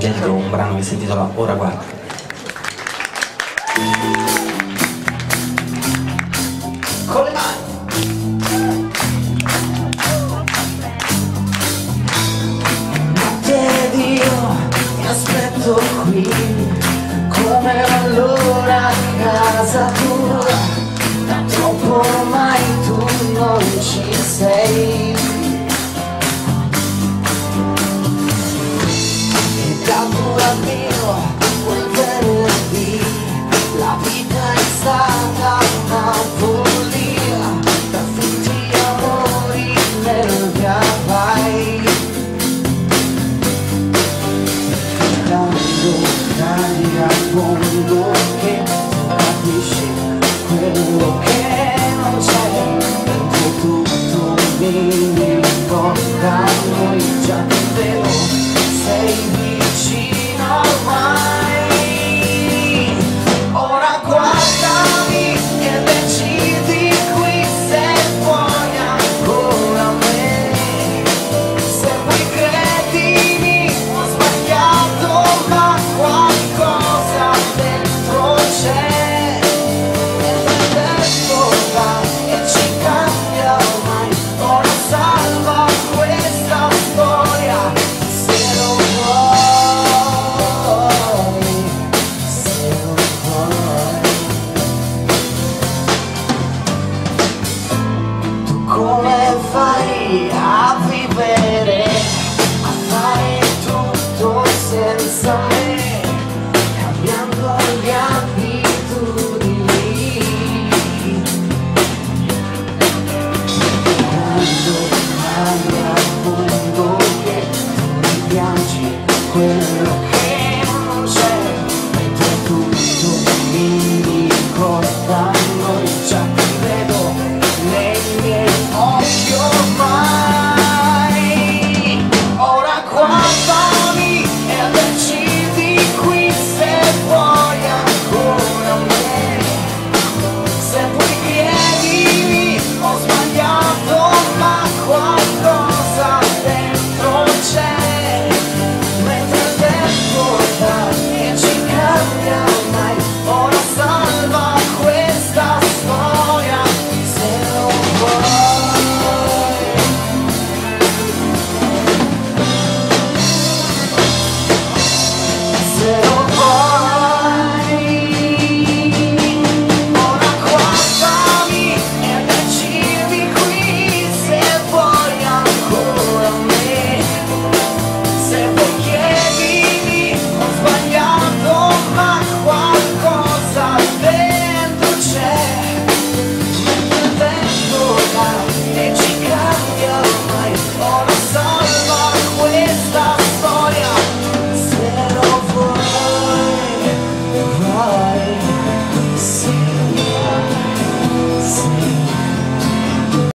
rileggere un brano che si intitola Ora guarda. Con le mani! Mi aspetto qui Come allora a casa tua Da troppo ormai tu non ci sei a fondo che capisci quello che non c'è. Dentro tutto mi ricorda noi già ti vedo Sei vicino ormai